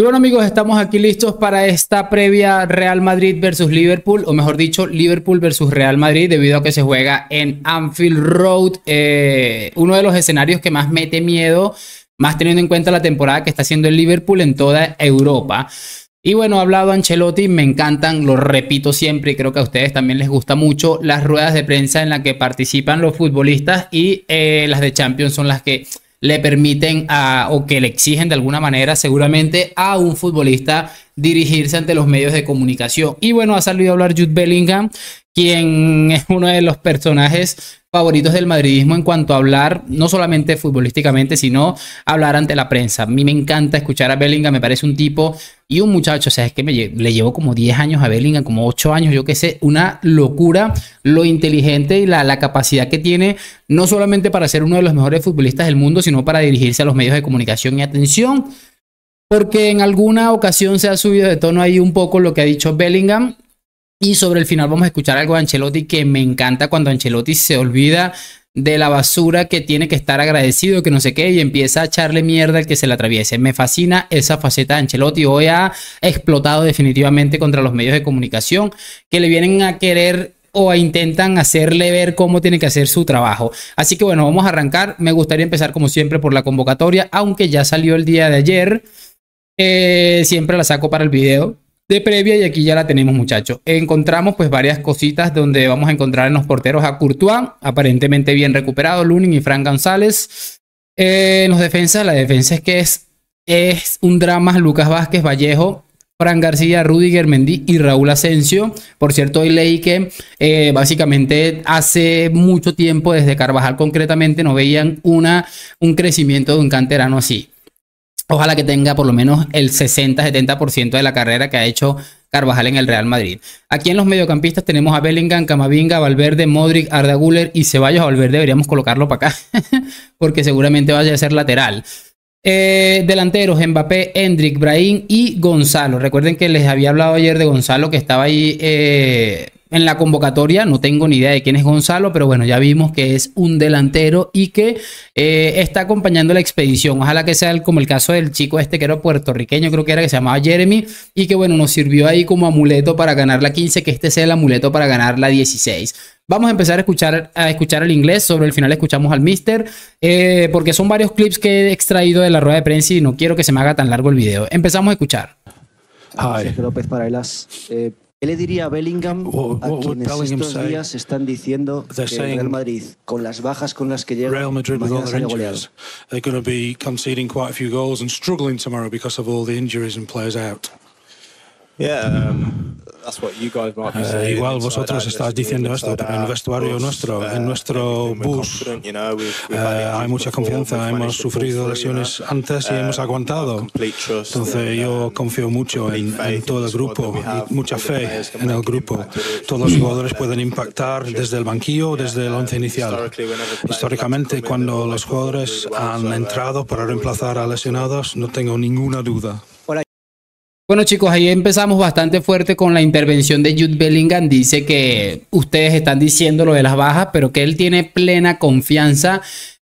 Y bueno amigos, estamos aquí listos para esta previa Real Madrid versus Liverpool, o mejor dicho, Liverpool versus Real Madrid, debido a que se juega en Anfield Road, eh, uno de los escenarios que más mete miedo, más teniendo en cuenta la temporada que está haciendo el Liverpool en toda Europa. Y bueno, ha hablado Ancelotti, me encantan, lo repito siempre y creo que a ustedes también les gusta mucho las ruedas de prensa en las que participan los futbolistas y eh, las de Champions son las que le permiten a, o que le exigen de alguna manera seguramente a un futbolista dirigirse ante los medios de comunicación. Y bueno, ha salido a hablar Jude Bellingham, quien es uno de los personajes favoritos del madridismo en cuanto a hablar, no solamente futbolísticamente, sino hablar ante la prensa. A mí me encanta escuchar a Bellingham, me parece un tipo y un muchacho, o sea, es que me, le llevo como 10 años a Bellingham, como 8 años, yo qué sé, una locura lo inteligente y la, la capacidad que tiene, no solamente para ser uno de los mejores futbolistas del mundo, sino para dirigirse a los medios de comunicación y atención. Porque en alguna ocasión se ha subido de tono ahí un poco lo que ha dicho Bellingham y sobre el final vamos a escuchar algo de Ancelotti que me encanta cuando Ancelotti se olvida de la basura que tiene que estar agradecido, que no sé qué, y empieza a echarle mierda al que se le atraviese. Me fascina esa faceta de Ancelotti. Hoy ha explotado definitivamente contra los medios de comunicación que le vienen a querer o intentan hacerle ver cómo tiene que hacer su trabajo. Así que bueno, vamos a arrancar. Me gustaría empezar como siempre por la convocatoria, aunque ya salió el día de ayer. Eh, siempre la saco para el video de previa y aquí ya la tenemos muchachos. Encontramos pues varias cositas donde vamos a encontrar en los porteros a Courtois, aparentemente bien recuperado, Lunin y Fran González. Eh, en los defensas, la defensa es que es, es un drama Lucas Vázquez, Vallejo, Fran García, Rudiger Mendy y Raúl Asensio. Por cierto, hoy leí que eh, básicamente hace mucho tiempo, desde Carvajal concretamente, no veían una, un crecimiento de un canterano así. Ojalá que tenga por lo menos el 60-70% de la carrera que ha hecho Carvajal en el Real Madrid. Aquí en los mediocampistas tenemos a Bellingham, Camavinga, Valverde, Modric, Arda Guller y Ceballos. A Valverde deberíamos colocarlo para acá porque seguramente vaya a ser lateral. Eh, delanteros, Mbappé, Hendrik, Brahim y Gonzalo. Recuerden que les había hablado ayer de Gonzalo que estaba ahí eh, en la convocatoria. No tengo ni idea de quién es Gonzalo, pero bueno, ya vimos que es un delantero y que eh, está acompañando la expedición. Ojalá que sea como el caso del chico este que era puertorriqueño, creo que era que se llamaba Jeremy, y que bueno, nos sirvió ahí como amuleto para ganar la 15, que este sea el amuleto para ganar la 16. Vamos a empezar a escuchar, a escuchar el inglés. Sobre el final escuchamos al Mister, eh, porque son varios clips que he extraído de la rueda de prensa y no quiero que se me haga tan largo el video. Empezamos a escuchar. Sergio López para Eh, ¿Qué le diría a Bellingham What- a what quienes estos say? días están diciendo They're que el Real Madrid, con las bajas con las que llega, Real Madrid with all their injuries, they're going to be conceding quite a few goals and struggling tomorrow because of all the injuries and players out. Yeah, um, Eh, igual vosotros estáis diciendo esto, pero en el vestuario nuestro, uh, en nuestro bus, Eh, hay mucha confianza, hemos sufrido lesiones antes y hemos Um, aguantado. Entonces yo um, confío mucho en, todo el grupo y mucha fe en el grupo. Todos los jugadores pueden impactar desde el banquillo o desde el once inicial. Históricamente, cuando los jugadores han entrado para reemplazar a lesionados, no tengo ninguna duda. Bueno chicos, ahí empezamos bastante fuerte con la intervención de Jude Bellingham. Dice que ustedes están diciendo lo de las bajas, pero que él tiene plena confianza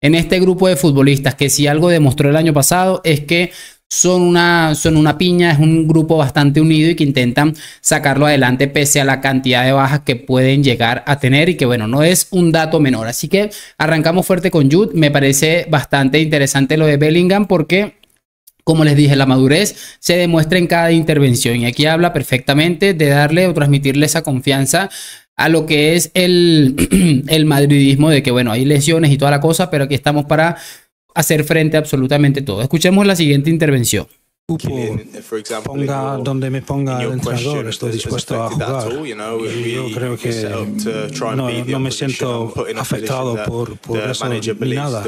en este grupo de futbolistas, que si algo demostró el año pasado es que son una, son una piña, es un grupo bastante unido y que intentan sacarlo adelante pese a la cantidad de bajas que pueden llegar a tener y que bueno, no es un dato menor. Así que arrancamos fuerte con Jude. Me parece bastante interesante lo de Bellingham porque como les dije, la madurez se demuestra en cada intervención y aquí habla perfectamente de darle o transmitirle esa confianza a lo que es el, madridismo de que, bueno, hay lesiones y toda la cosa, pero aquí estamos para hacer frente a absolutamente todo. Escuchemos la siguiente intervención. In ponga donde me ponga el entrenador, estoy dispuesto a jugar. Y yo creo que no, no me siento afectado por, por eso ni nada.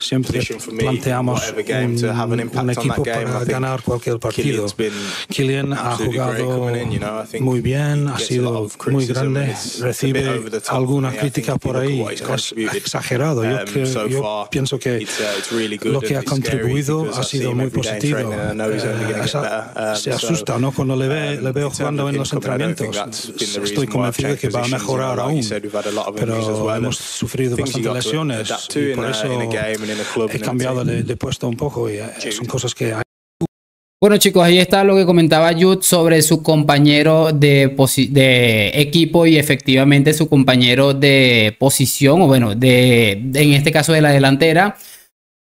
Siempre planteamos un, un equipo para ganar cualquier partido. Kylian ha jugado muy bien, ha sido muy grande, recibe alguna crítica por ahí, es exagerado. Yo, um, creo- yo pienso que uh, lo que ha contribuido ha sido muy positivo. Um, se asusta ¿no? cuando le, ve, um, le veo jugando en los entrenamientos. Estoy convencido de que va a mejorar aún. Pero hemos and sufrido bastantes lesiones. y in por eso he cambiado de, de puesto un poco y eh, son cosas que hay. Bueno chicos, ahí está lo que comentaba Jude sobre su compañero de, de, equipo y efectivamente su compañero de posición, o bueno, de, en este caso de la delantera,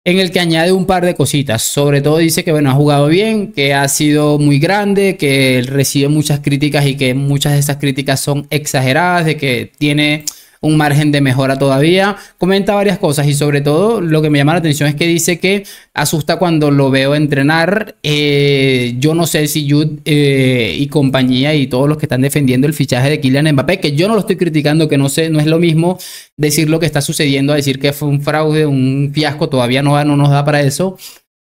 en el que añade un par de cositas. Sobre todo dice que bueno, ha jugado bien, que ha sido muy grande, que recibe muchas críticas y que muchas de esas críticas son exageradas, de que tiene un margen de mejora todavía. Comenta varias cosas y sobre todo lo que me llama la atención es que dice que asusta cuando lo veo entrenar. Eh, yo no sé si Jude eh, y compañía y todos los que están defendiendo el fichaje de Kylian Mbappé, que yo no lo estoy criticando, que no sé, no es lo mismo decir lo que está sucediendo a decir que fue un fraude, un fiasco, todavía no, no nos da para eso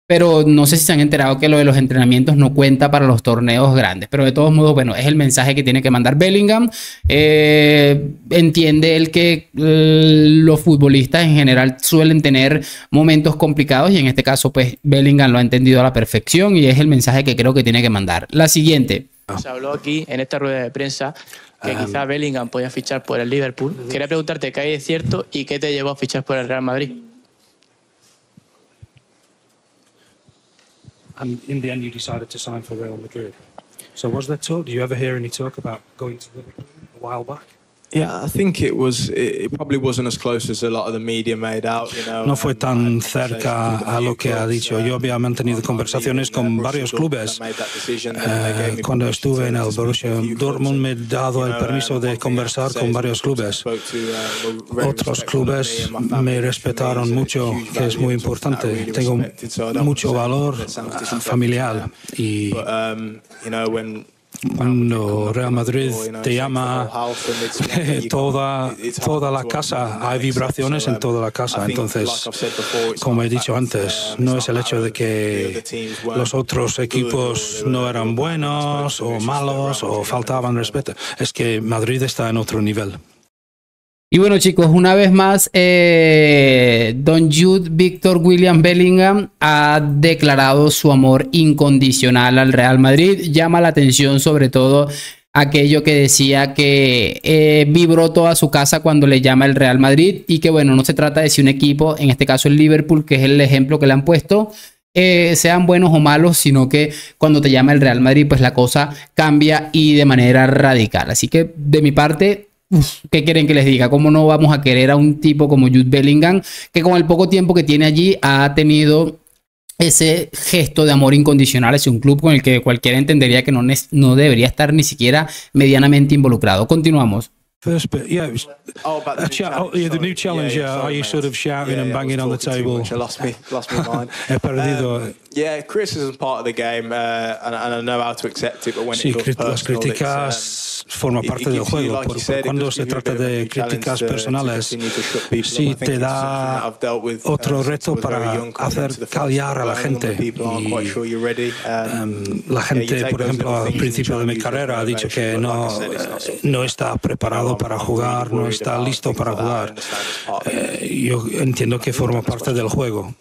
pero no sé si se han enterado que lo de los entrenamientos no cuenta para los torneos grandes. Pero de todos modos, bueno, es el mensaje que tiene que mandar Bellingham. Eh, entiende él que eh, los futbolistas en general suelen tener momentos complicados y en este caso, pues Bellingham lo ha entendido a la perfección y es el mensaje que creo que tiene que mandar. La siguiente. Se habló aquí en esta rueda de prensa que quizá Bellingham podía fichar por el Liverpool. Quería preguntarte qué hay de cierto y qué te llevó a fichar por el Real Madrid. And in the end you decided to sign for Real Madrid. So was there talk? Do you ever hear any talk about going to Liverpool a while back? No fue tan cerca a lo que ha dicho. Yo había mantenido conversaciones con varios clubes. Eh, cuando estuve en el Borussia Dortmund me he dado el permiso de conversar con varios clubes. Otros clubes me respetaron mucho, que es muy importante. Tengo mucho valor familiar y cuando Real Madrid te llama toda, toda la casa, hay vibraciones en toda la casa. Entonces, como he dicho antes, no es el hecho de que los otros equipos no eran buenos o malos o faltaban respeto, es que Madrid está en otro nivel. Y bueno chicos, una vez más, eh, Don Jude Victor William Bellingham ha declarado su amor incondicional al Real Madrid. Llama la atención sobre todo aquello que decía que eh, vibró toda su casa cuando le llama el Real Madrid y que bueno, no se trata de si un equipo, en este caso el Liverpool, que es el ejemplo que le han puesto, eh, sean buenos o malos, sino que cuando te llama el Real Madrid, pues la cosa cambia y de manera radical. Así que de mi parte, ¿qué quieren que les diga? ¿Cómo no vamos a querer a un tipo como Jude Bellingham, que con el poco tiempo que tiene allí ha tenido ese gesto de amor incondicional hacia un club con el que cualquiera entendería que no, no debería estar ni siquiera medianamente involucrado? Continuamos. First bit, yeah. Was, oh, about the, cha- oh, yeah, the new challenge. Yeah, yeah. Are you sort of shouting yeah, and banging on the table? Much, I lost me, lost my mind. He perdido. Um, yeah, criticism is part of the game, uh, and, and, I know how to accept it. But when sí, it goes las críticas um, forma parte del juego. Por, por cuando se trata de críticas personales, sí te da otro reto para hacer callar a la gente. Y, um, la gente, por ejemplo, al principio de mi carrera ha dicho que no, no está preparado para jugar, no está listo para jugar. Eh, yo entiendo que forma parte del juego.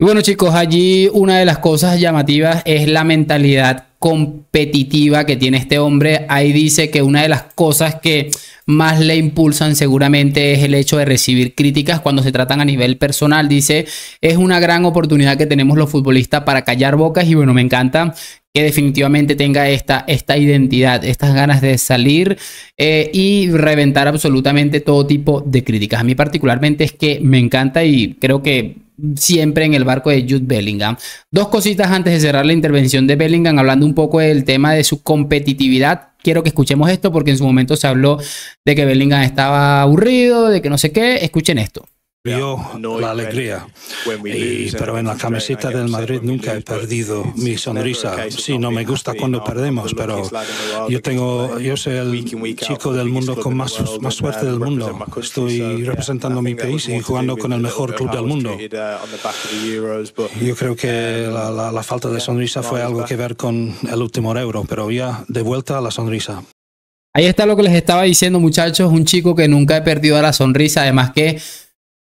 Bueno chicos, allí una de las cosas llamativas es la mentalidad competitiva que tiene este hombre. Ahí dice que una de las cosas que más le impulsan seguramente es el hecho de recibir críticas cuando se tratan a nivel personal. Dice, es una gran oportunidad que tenemos los futbolistas para callar bocas y bueno, me encanta que definitivamente tenga esta, esta identidad, estas ganas de salir eh, y reventar absolutamente todo tipo de críticas. A mí particularmente es que me encanta y creo que siempre en el barco de Jude Bellingham. Dos cositas antes de cerrar la intervención de Bellingham, hablando un poco del tema de su competitividad. Quiero que escuchemos esto porque en su momento se habló de que Bellingham estaba aburrido, de que no sé qué. Escuchen esto la alegría. pero en la camiseta del Madrid nunca he perdido mi sonrisa. Sí, no me gusta cuando perdemos, pero yo tengo, yo soy el chico del mundo con más, más suerte del mundo. Estoy representando mi país y jugando con el mejor club del mundo. Yo creo que la, la falta de sonrisa fue algo que ver con el último euro, pero ya de vuelta a la sonrisa. Ahí está lo que les estaba diciendo, muchachos. Un chico que nunca he perdido la sonrisa. Además que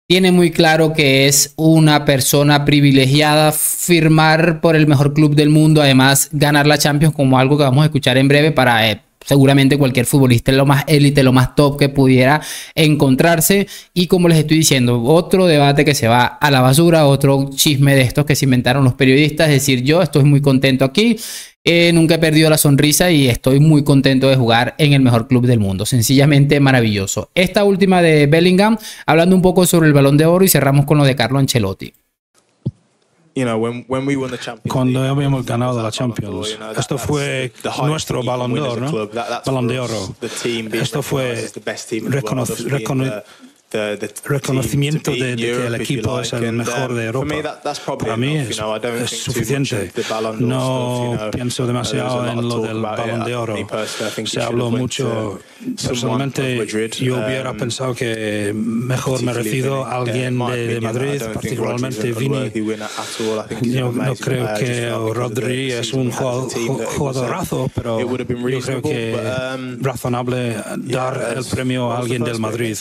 tiene muy claro que es una persona privilegiada firmar por el mejor club del mundo, además ganar la Champions como algo que vamos a escuchar en breve para eh, seguramente cualquier futbolista lo más élite, lo más top que pudiera encontrarse. Y como les estoy diciendo, otro debate que se va a la basura, otro chisme de estos que se inventaron los periodistas. Es decir, yo estoy muy contento aquí. Eh, nunca he perdido la sonrisa y estoy muy contento de jugar en el mejor club del mundo. Sencillamente maravilloso. Esta última de Bellingham, hablando un poco sobre el balón de oro y cerramos con lo de Carlo Ancelotti. Cuando habíamos ganado la Champions, esto fue nuestro balón de oro, ¿no? Balón de oro. Esto fue reconocido reconocimiento de, que el equipo es el mejor de Europa. Para mí es, suficiente. No pienso demasiado en lo del balón de oro. Se habló mucho. Personalmente, yo hubiera pensado que mejor merecido alguien de, Madrid, particularmente Vini. Yo no creo que Rodri es un jugadorazo, pero yo creo que es razonable dar el premio a alguien del Madrid.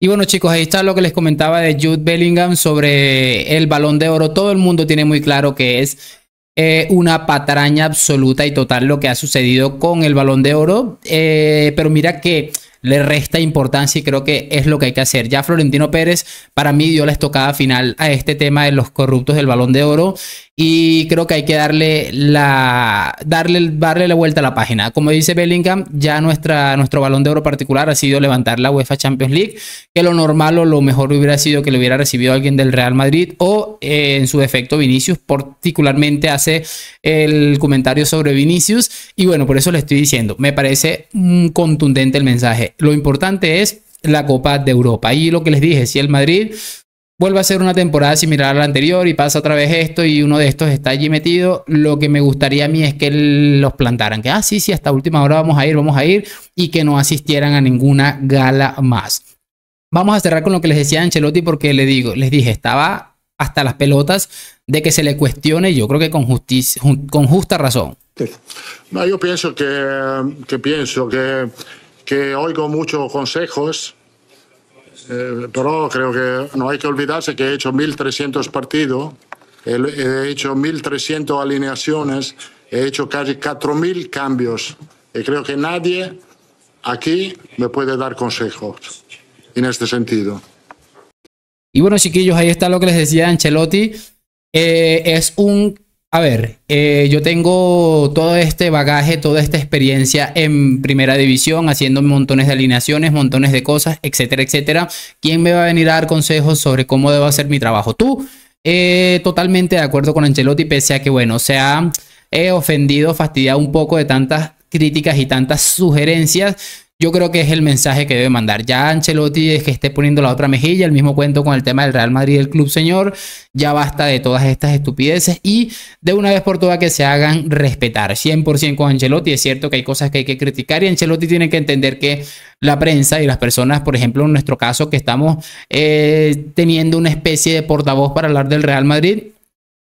Y bueno chicos, ahí está lo que les comentaba de Jude Bellingham sobre el balón de oro. Todo el mundo tiene muy claro que es eh, una patraña absoluta y total lo que ha sucedido con el balón de oro. Eh, pero mira que le resta importancia y creo que es lo que hay que hacer. Ya Florentino Pérez para mí dio la estocada final a este tema de los corruptos del balón de oro y creo que hay que darle la, darle, darle la vuelta a la página. Como dice Bellingham, ya nuestra, nuestro balón de oro particular ha sido levantar la UEFA Champions League, que lo normal o lo mejor hubiera sido que lo hubiera recibido alguien del Real Madrid o eh, en su defecto Vinicius, particularmente hace el comentario sobre Vinicius y bueno, por eso le estoy diciendo, me parece contundente el mensaje. Lo importante es la Copa de Europa. Y lo que les dije, si el Madrid vuelve a ser una temporada similar a la anterior y pasa otra vez esto y uno de estos está allí metido, lo que me gustaría a mí es que los plantaran, que, ah, sí, sí, hasta última hora vamos a ir, vamos a ir, y que no asistieran a ninguna gala más. Vamos a cerrar con lo que les decía Ancelotti porque le digo, les dije, estaba hasta las pelotas de que se le cuestione, yo creo que con, justicia, con justa razón. No, yo pienso que, que pienso que, que oigo muchos consejos eh, pero creo que no hay que olvidarse que he hecho 1.300 partidos, he hecho 1.300 alineaciones, he hecho casi 4.000 cambios. Y creo que nadie aquí me puede dar consejos en este sentido. Y bueno, chiquillos, ahí está lo que les decía Ancelotti. Eh, es un a ver, eh, yo tengo todo este bagaje, toda esta experiencia en primera división, haciendo montones de alineaciones, montones de cosas, etcétera, etcétera. ¿Quién me va a venir a dar consejos sobre cómo debo hacer mi trabajo? Tú, eh, totalmente de acuerdo con Ancelotti, pese a que, bueno, se ha ofendido, fastidiado un poco de tantas críticas y tantas sugerencias yo creo que es el mensaje que debe mandar. Ya Ancelotti es que esté poniendo la otra mejilla, el mismo cuento con el tema del Real Madrid y el Club Señor. Ya basta de todas estas estupideces y de una vez por todas que se hagan respetar. 100% con Ancelotti. Es cierto que hay cosas que hay que criticar y Ancelotti tiene que entender que la prensa y las personas, por ejemplo, en nuestro caso, que estamos eh, teniendo una especie de portavoz para hablar del Real Madrid,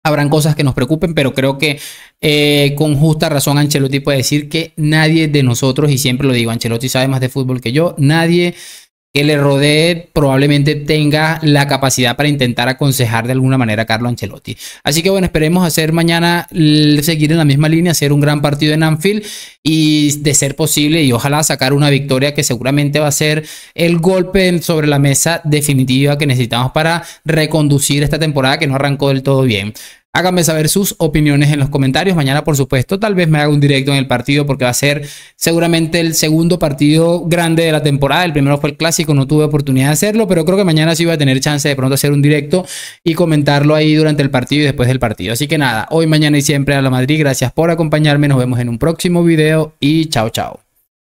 Habrán cosas que nos preocupen, pero creo que eh, con justa razón Ancelotti puede decir que nadie de nosotros, y siempre lo digo, Ancelotti sabe más de fútbol que yo, nadie que le rodee probablemente tenga la capacidad para intentar aconsejar de alguna manera a Carlo Ancelotti. Así que bueno, esperemos hacer mañana, seguir en la misma línea, hacer un gran partido en Anfield y de ser posible y ojalá sacar una victoria que seguramente va a ser el golpe sobre la mesa definitiva que necesitamos para reconducir esta temporada que no arrancó del todo bien. Háganme saber sus opiniones en los comentarios. Mañana, por supuesto, tal vez me haga un directo en el partido porque va a ser seguramente el segundo partido grande de la temporada. El primero fue el clásico, no tuve oportunidad de hacerlo, pero creo que mañana sí voy a tener chance de pronto hacer un directo y comentarlo ahí durante el partido y después del partido. Así que nada, hoy, mañana y siempre a la Madrid. Gracias por acompañarme. Nos vemos en un próximo video y chao, chao.